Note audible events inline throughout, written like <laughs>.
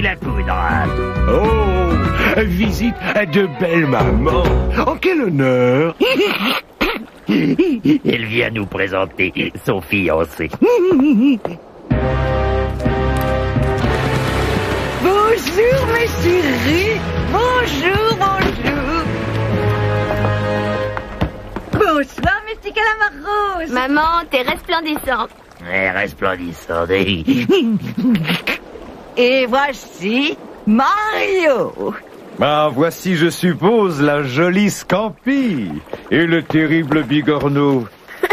la coudre. Oh, visite de belle maman. En quel honneur. <laughs> Elle vient nous présenter son fiancé. Bonjour, mes chéris. Bonjour, bonjour. Bonsoir, mes petits calamars roses. Maman, t'es resplendissante. Eh, resplendissante. <laughs> Et voici Mario. Ah, voici, je suppose, la jolie Scampi et le terrible Bigorneau. <laughs>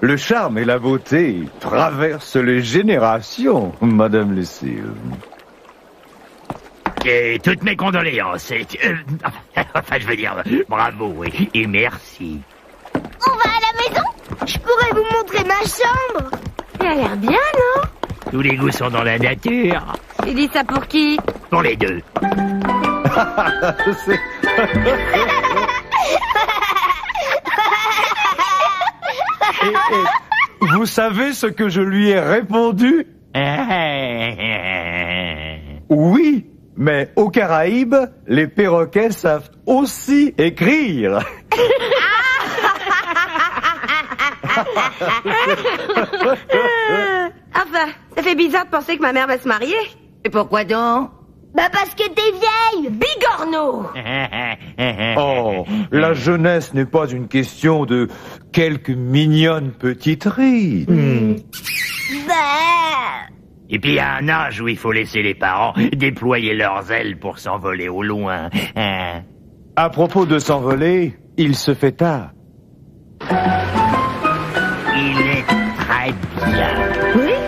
Le charme et la beauté traversent les générations, Madame Lucille. Et toutes mes condoléances. Et, euh, <laughs> enfin, je veux dire, bravo et, et merci. On va à la maison? Je pourrais vous montrer ma chambre. Elle a l'air bien, Tous les goûts sont dans la nature. Tu dis ça pour qui Pour les deux. <laughs> C'est- <laughs> Et- et vous savez ce que je lui ai répondu <laughs> Oui, mais aux Caraïbes, les perroquets savent aussi écrire. Enfin, ça fait bizarre de penser que ma mère va se marier. Et pourquoi donc Bah parce que t'es vieille Bigorneau <laughs> Oh, la jeunesse n'est pas une question de quelques mignonnes petites rides. Bah Et puis il y a un âge où il faut laisser les parents déployer leurs ailes pour s'envoler au loin. Hein. À propos de s'envoler, il se fait tard.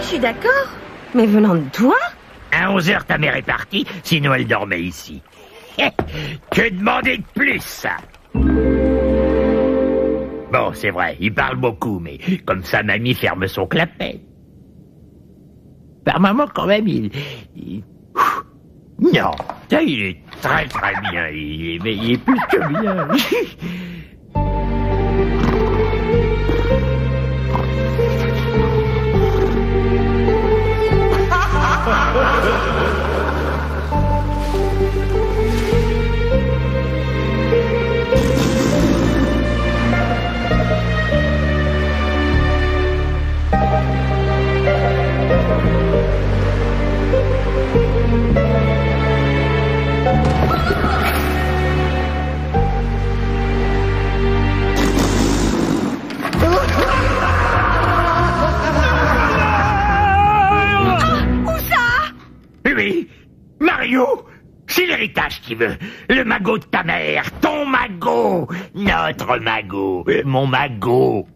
Suis d'accord. Mais venant de toi À 11 heures, ta mère est partie, sinon elle dormait ici. <laughs> que demander de plus? Bon, c'est vrai, il parle beaucoup, mais comme ça, mamie ferme son clapet. Par maman, quand même, il... Non, il est très très bien, il est, mais il est plus que bien. <laughs> Oui, Mario, c'est l'héritage qui veut. Le magot de ta mère, ton magot, notre magot, mon magot.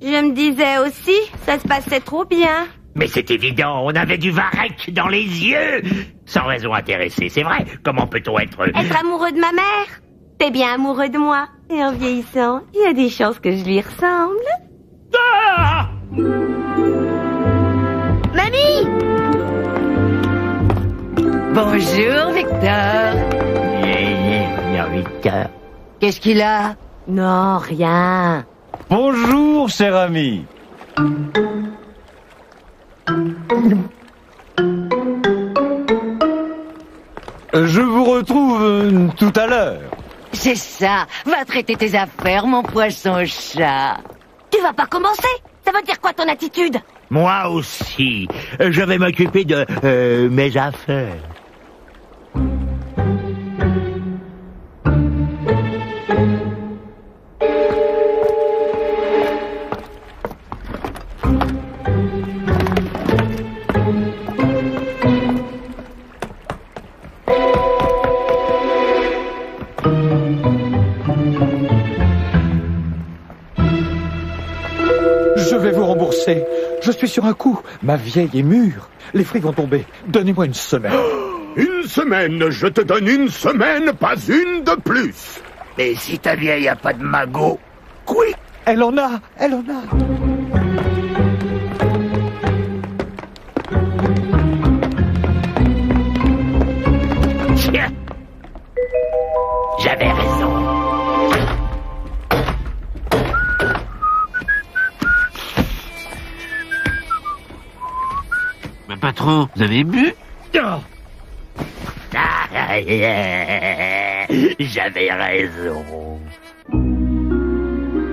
Je me disais aussi, ça se passait trop bien. Mais c'est évident, on avait du varech dans les yeux. Sans raison intéressée, c'est vrai. Comment peut-on être... Être amoureux de ma mère T'es bien amoureux de moi. Et en vieillissant, il y a des chances que je lui ressemble. Ah Mamie Bonjour, Victor. Victor. Qu'est-ce qu'il a? Non, rien. Bonjour, cher ami. Je vous retrouve euh, tout à l'heure. C'est ça. Va traiter tes affaires, mon poisson chat. Tu vas pas commencer? Ça veut dire quoi ton attitude? Moi aussi. Je vais m'occuper de euh, mes affaires. Je vais vous rembourser. Je suis sur un coup. Ma vieille est mûre. Les fruits vont tomber. Donnez-moi une semaine. <gasps> Une semaine, je te donne une semaine, pas une de plus. Et si ta vieille a pas de magot Quoi Elle en a, elle en a. patron, vous avez bu Oh. Ah, J'avais raison.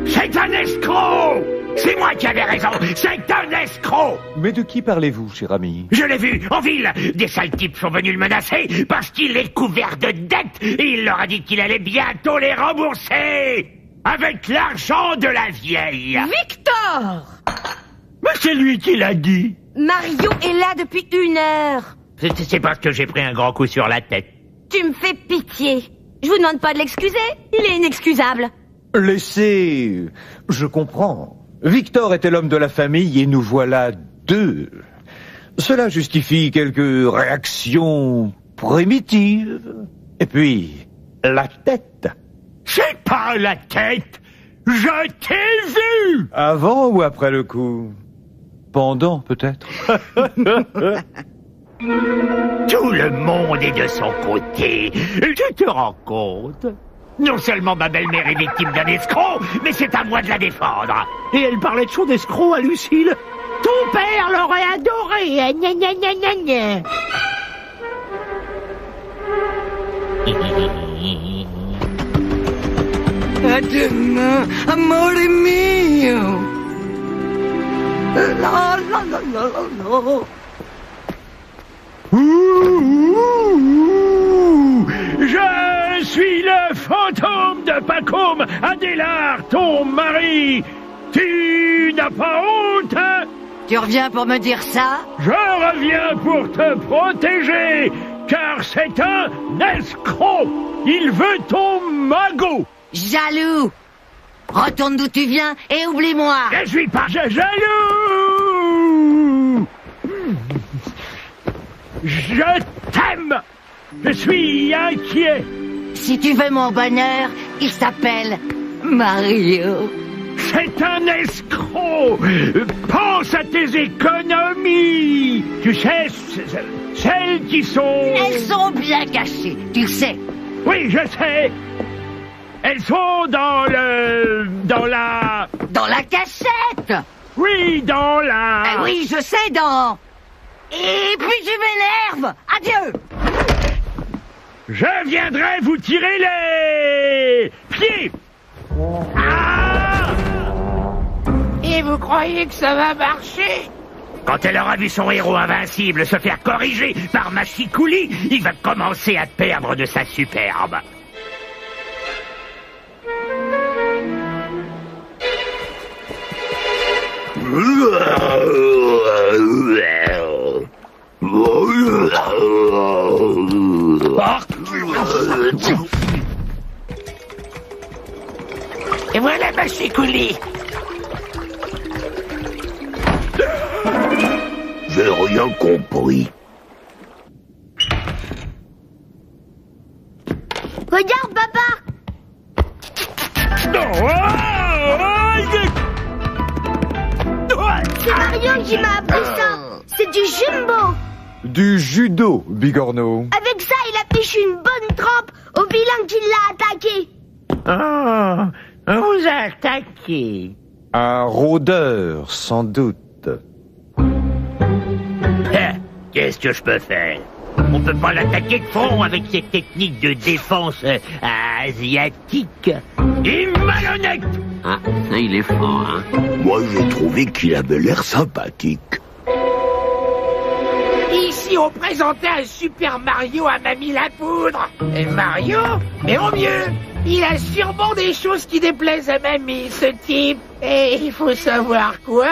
C'est un escroc. C'est moi qui avais raison. C'est un escroc. Mais de qui parlez-vous, cher ami Je l'ai vu, en ville. Des sales types sont venus le menacer parce qu'il est couvert de dettes. Et il leur a dit qu'il allait bientôt les rembourser Avec l'argent de la vieille. Victor Mais c'est lui qui l'a dit Mario est là depuis une heure. C'est- parce que j'ai pris un grand coup sur la tête. Tu me fais pitié. Je vous demande pas de l'excuser. Il est inexcusable. Laissez... Je comprends. Victor était l'homme de la famille et nous voilà deux. Cela justifie quelques réactions primitives. Et puis, la tête. C'est pas la tête Je t'ai vu Avant ou après le coup? Pendant, peut-être <laughs> Tout le monde est de son côté. Tu te rends compte Non seulement ma belle-mère est victime d'un escroc, mais c'est à moi de la défendre. Et elle parlait de son escroc à Lucille. Ton père l'aurait adoré. gna, gna, gna, gna, gna. À demain, amore mio. La la la la la la. Ouh, Je suis le fantôme de Pacôme, Adélard, ton mari. Tu n'as pas honte? Hein Tu reviens pour me dire ça? Je reviens pour te protéger, car c'est un escroc. Il veut ton magot. Jaloux Retourne d'où tu viens et oublie-moi Je suis pas ja- jaloux. Je t'aime. Je suis inquiet. Si tu veux mon bonheur, il s'appelle Mario. C'est un escroc Pense à tes économies Tu sais, celles qui sont... Elles sont bien cachées, tu sais. Oui, je sais Elles sont dans le... dans la... Dans la cachette Oui, dans la... Ah oui, je sais, dans... Et puis tu m'énerves Adieu. Je viendrai vous tirer les... pieds. Ah Et vous croyez que ça va marcher? Quand elle aura vu son héros invincible se faire corriger par Machikouli, il va commencer à perdre de sa superbe. <laughs> Et voilà Machikouli J'ai rien compris. Bigorneau. Avec ça, il affiche une bonne trempe au vilain qui l'a attaqué Oh, on vous a attaqué. Un rôdeur, sans doute. Hein, Qu'est-ce que je peux faire? On peut pas l'attaquer de front avec ses techniques de défense euh, asiatiques. Il est malhonnête Ah, ça, il est fort, hein. Moi, j'ai trouvé qu'il avait l'air sympathique. On présentait un Super Mario à Mamie la Poudre. Et Mario, mais en mieux. Il a sûrement des choses qui déplaisent à Mamie, ce type. Et il faut savoir quoi.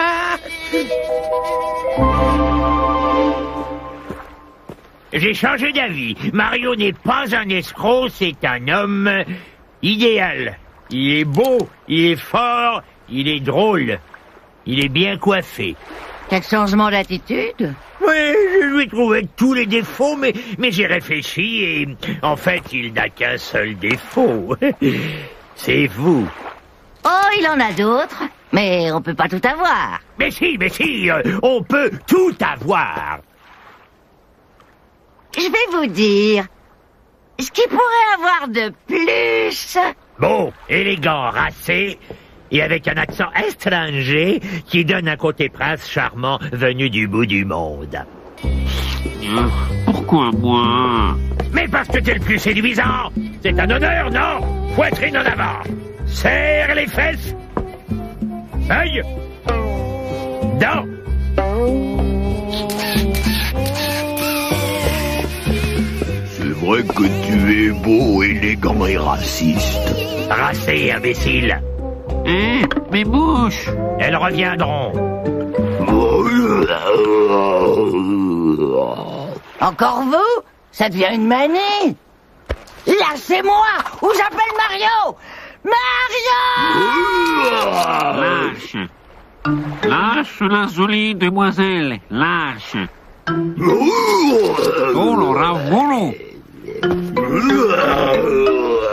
J'ai changé d'avis. Mario n'est pas un escroc, c'est un homme idéal. Il est beau, il est fort, il est drôle. Il est bien coiffé. Quel changement d'attitude Oui, je lui ai trouvé tous les défauts, mais, mais j'ai réfléchi et en fait, il n'a qu'un seul défaut. <laughs> C'est vous. Oh, il en a d'autres, mais on peut pas tout avoir. Mais si, mais si, euh, on peut tout avoir. Je vais vous dire, ce qu'il pourrait avoir de plus... Bon, élégant, racé, et avec un accent étranger qui donne un côté prince charmant venu du bout du monde. Pourquoi moi Mais parce que t'es le plus séduisant. C'est un honneur, non Poitrine en avant. Serre les fesses. Œil. Dents. C'est vrai que tu es beau, élégant et raciste. Racé, imbécile Hein Mes mouches Elles reviendront. Encore vous? Ça devient une manie. Lâchez-moi Ou j'appelle Mario. Mario! Lâche. Lâche la jolie demoiselle. Lâche. Oh, le ravolo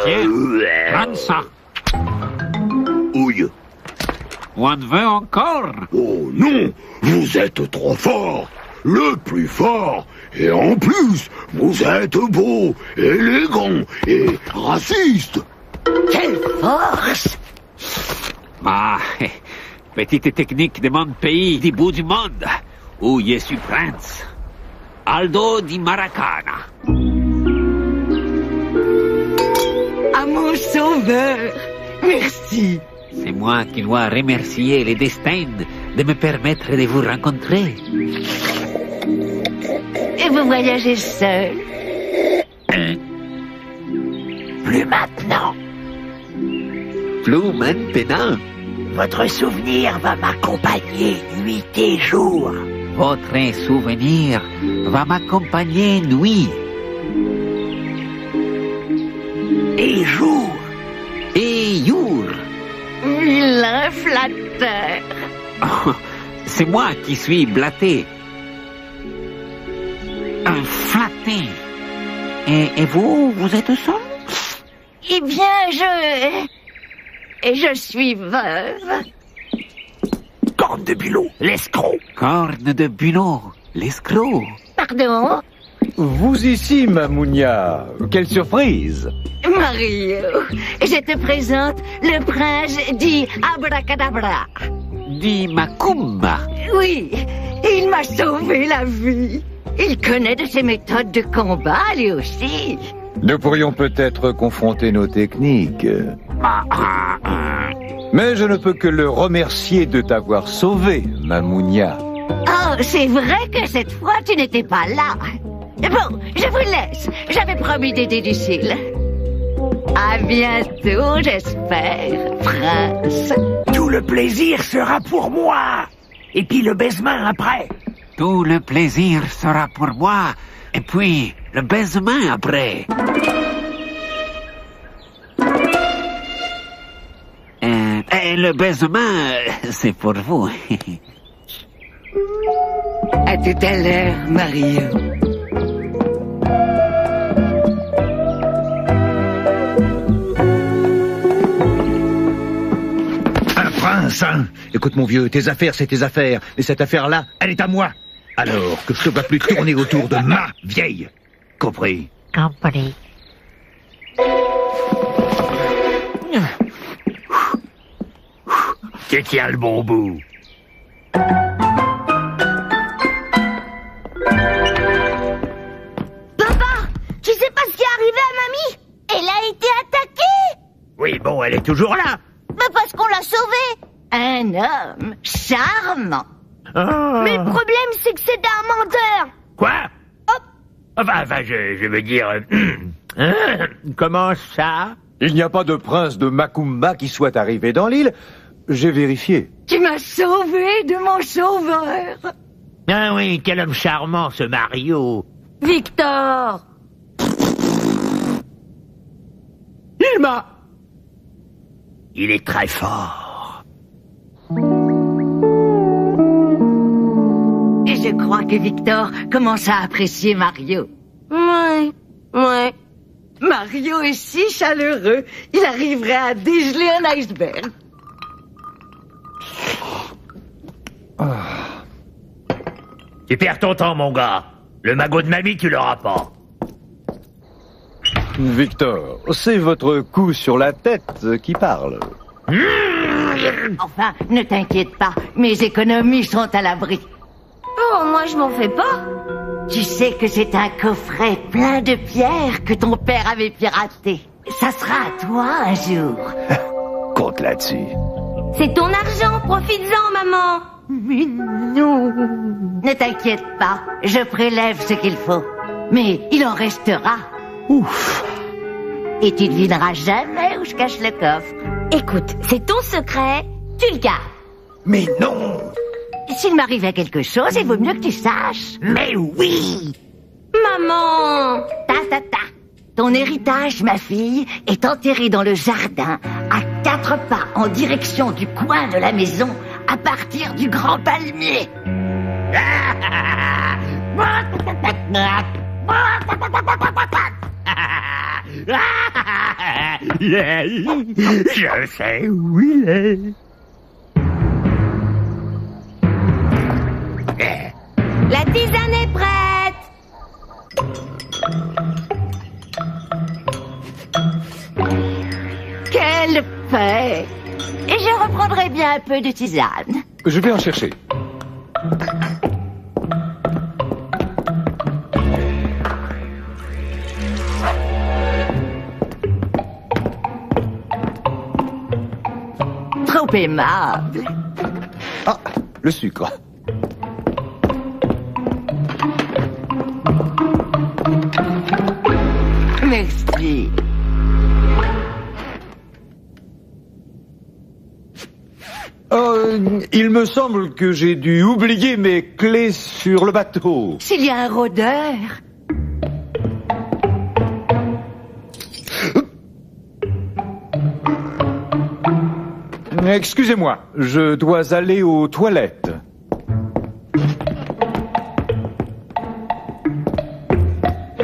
Tiens, prends ça Ouille. On veut encore Oh non, vous êtes trop fort, le plus fort, et en plus, vous êtes beau, élégant et raciste. Quelle force Bah, petite technique de mon pays du bout du monde, où je suis prince. Aldo di Maracana. À mon sauveur Merci moi qui dois remercier le destin de me permettre de vous rencontrer. Et vous voyagez seul? Plus maintenant. Plus maintenant, Votre souvenir va m'accompagner nuit et jour. Votre souvenir va m'accompagner nuit Flatteur <laughs> C'est moi qui suis blatté. Un flatté. Et, et vous, vous êtes seul? Eh bien, je... Et je suis veuve. Corne de bulot, l'escroc Corne de Bunot, l'escroc. Pardon? Vous ici, Mamounia. Quelle surprise Mario, je te présente le prince dit Abracadabra. Dit Macumba. Oui, il m'a sauvé la vie. Il connaît de ses méthodes de combat, lui aussi. Nous pourrions peut-être confronter nos techniques. Mais je ne peux que le remercier de t'avoir sauvé, Mamounia. Oh, c'est vrai que cette fois, tu n'étais pas là. Bon, je vous laisse. J'avais promis d'aider Lucille. À bientôt, j'espère, prince. Tout le plaisir sera pour moi Et puis le baisement après Tout le plaisir sera pour moi. Et puis, le baisement après. Euh, et le baisement, euh, <laughs> c'est pour vous. <laughs> À tout à l'heure, Mario. Un prince, hein Écoute mon vieux, tes affaires, c'est tes affaires. Et cette affaire-là, elle est à moi. Alors que je te vois plus tourner autour de ma vieille. Compris Compris. Tu tiens le bon bout? Elle a été attaquée Oui, bon, elle est toujours là Mais parce qu'on l'a sauvée Un homme charmant. Ah. Mais le problème, c'est que c'était un menteur Quoi? Enfin, enfin, je, je veux dire... euh, <clears throat> hein, Comment ça? Il n'y a pas de prince de Macumba qui soit arrivé dans l'île. J'ai vérifié. Tu m'as sauvé de mon sauveur. Ah oui, quel homme charmant, ce Mario Victor. Il m'a... Il est très fort. Et je crois que Victor commence à apprécier Mario. Ouais, ouais. Mario est si chaleureux, il arriverait à dégeler un iceberg. Tu perds ton temps, mon gars. Le magot de mamie, tu l'auras pas. Victor, c'est votre coup sur la tête qui parle. Enfin, ne t'inquiète pas, mes économies sont à l'abri. Oh, moi, je m'en fais pas. Tu sais que c'est un coffret plein de pierres que ton père avait piraté. Ça sera à toi un jour. <laughs> Compte là-dessus. C'est ton argent, profites-en, maman. Mais non. Ne t'inquiète pas, je prélève ce qu'il faut. Mais il en restera. Ouf. Et tu devineras jamais où je cache le coffre. Écoute, c'est ton secret, tu le gardes. Mais non S'il m'arrivait quelque chose, il vaut mieux que tu saches. Mais oui Maman Ta ta ta. Ton héritage, ma fille, est enterré dans le jardin, à quatre pas en direction du coin de la maison, à partir du grand palmier. <laughs> Je sais où il est. La tisane est prête Quelle paix Et je reprendrai bien un peu de tisane. Je vais en chercher. Aimable. Ah, le sucre. Merci. Euh, il me semble que j'ai dû oublier mes clés sur le bateau. S'il y a un rôdeur, Excusez-moi, je dois aller aux toilettes.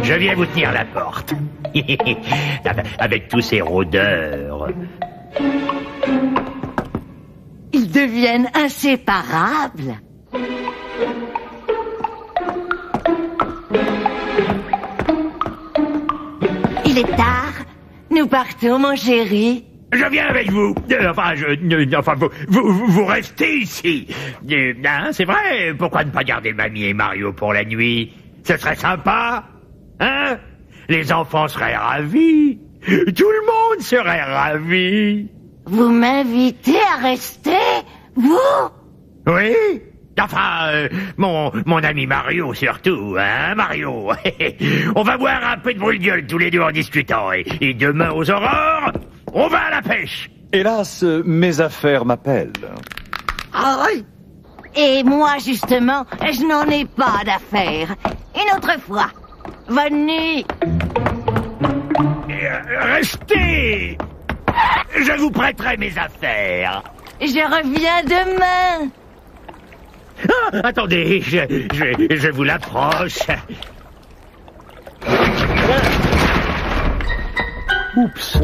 Je viens vous tenir la porte. <laughs> Avec tous ces rôdeurs. ils deviennent inséparables. Il est tard. Nous partons, mon chéri. Je viens avec vous. Euh, enfin, je, euh, enfin, vous, vous, vous restez ici. Euh, hein, c'est vrai. Pourquoi ne pas garder Mamie et Mario pour la nuit? Ce serait sympa, hein? Les enfants seraient ravis. Tout le monde serait ravi. Vous m'invitez à rester Vous? Oui. Enfin, euh, mon, mon ami Mario surtout, hein, Mario <laughs> On va boire un peu de brûle-gueule tous les deux en discutant, et, et demain aux aurores, on va à la pêche Hélas, mes affaires m'appellent. Ah oui Et moi, justement, je n'en ai pas d'affaires. Une autre fois. Bonne nuit. Euh, Restez Je vous prêterai mes affaires Je reviens demain. Ah, Attendez, je, je, je vous l'approche. Oups.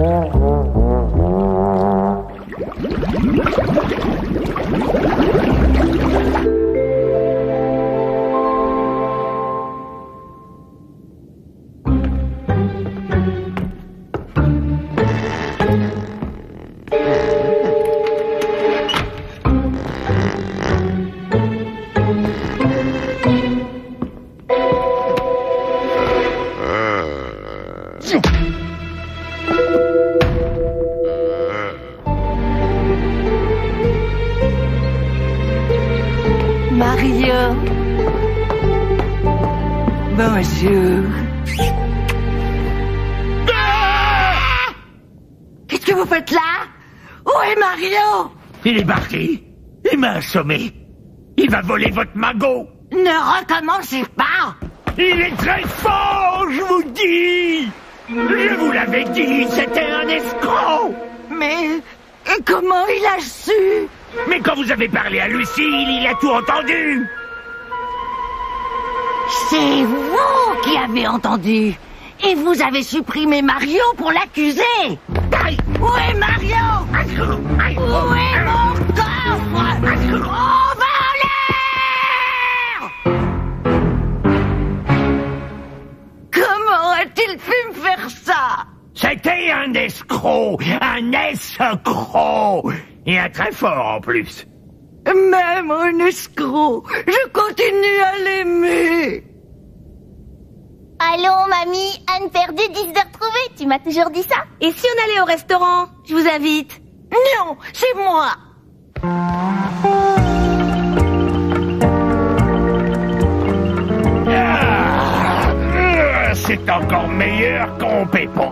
Bonjour. Ah Qu'est-ce que vous faites là? Où est Mario? Il est parti. Il m'a assommé. Il va voler votre magot. Ne recommencez pas Il est très fort, je vous dis. Je vous l'avais dit, c'était un escroc. Mais comment il a su? Mais quand vous avez parlé à Lucille, il a tout entendu. C'est vous qui avez entendu Et vous avez supprimé Mario pour l'accuser. Où est Mario. Où est mon coffre voleur Comment a-t-il pu me faire ça C'était un escroc, un escroc, et un très fort en plus. Même un escroc, je continue à l'aimer Allons, mamie, Anne perdue, 10 heures trouvées. Tu m'as toujours dit ça? Et si on allait au restaurant Je vous invite. Non, c'est moi. Ah, euh, c'est encore meilleur qu'on pépon.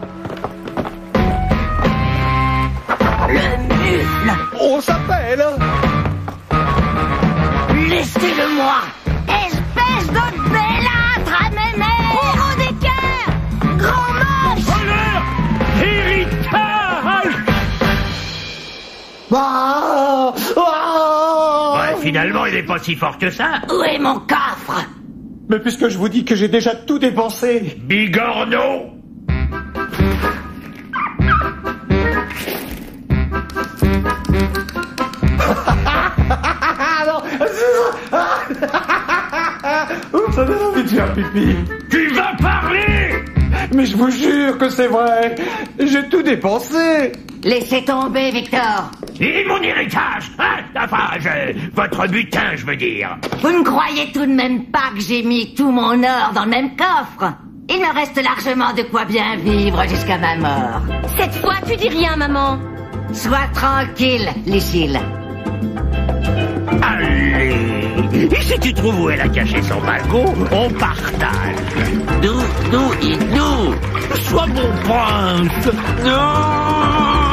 Pas si fort que ça. Où est mon coffre? Mais puisque je vous dis que j'ai déjà tout dépensé. Bigorneau Ah <laughs> non Oups, ça donne envie de faire pipi. Tu vas parler Mais je vous jure que c'est vrai. J'ai tout dépensé. Laissez tomber, Victor. Et mon héritage hein Enfin, je... votre butin, je veux dire. Vous ne croyez tout de même pas que j'ai mis tout mon or dans le même coffre Il me reste largement de quoi bien vivre jusqu'à ma mort. Cette fois, tu dis rien, maman. Sois tranquille, Lucille. Allez Et si tu trouves où elle a caché son magot, on partage. Nous, nous et nous Sois mon prince Non